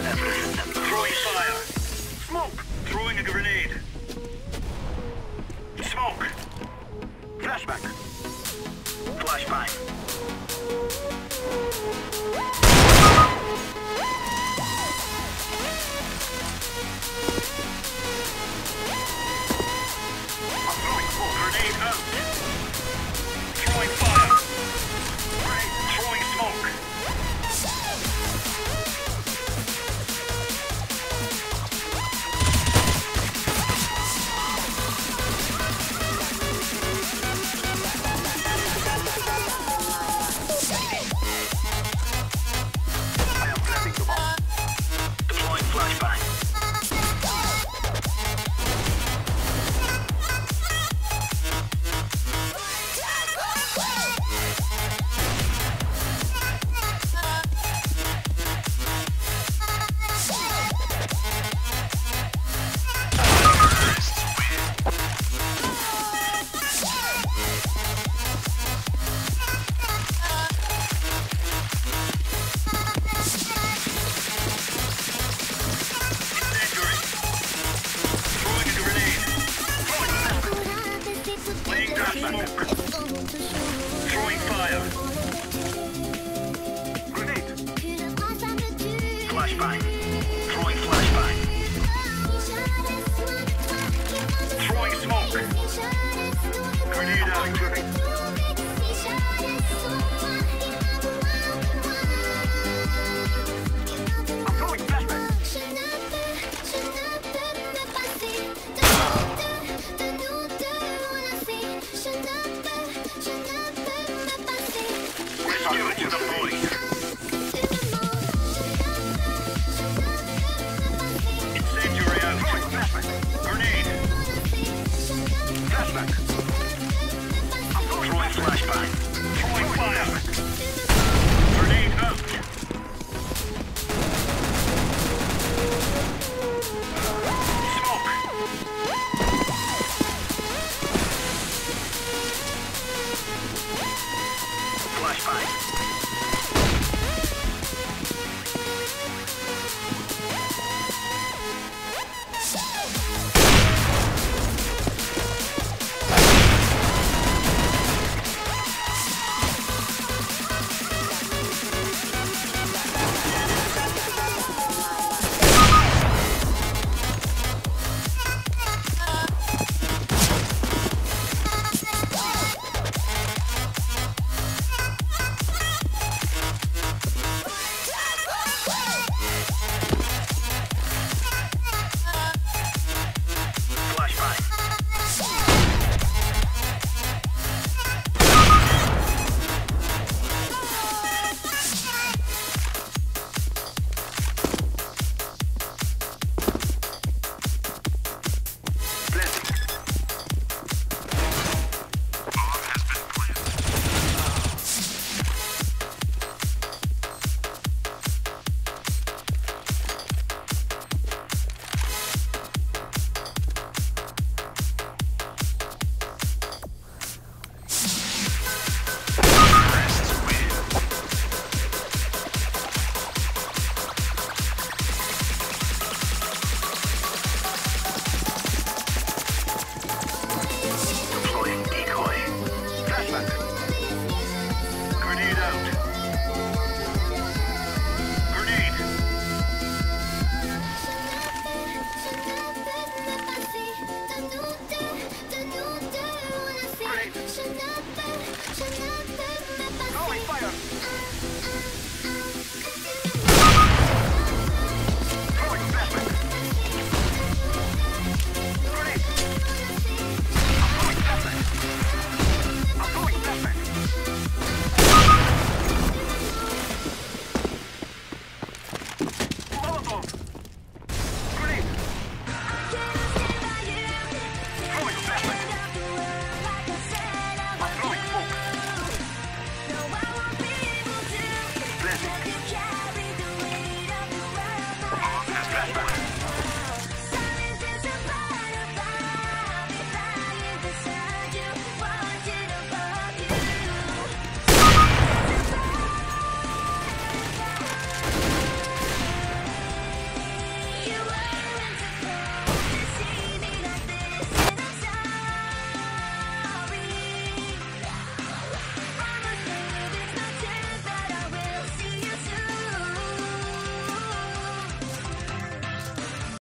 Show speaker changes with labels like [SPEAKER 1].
[SPEAKER 1] Throwing fire. Smoke. Throwing a grenade.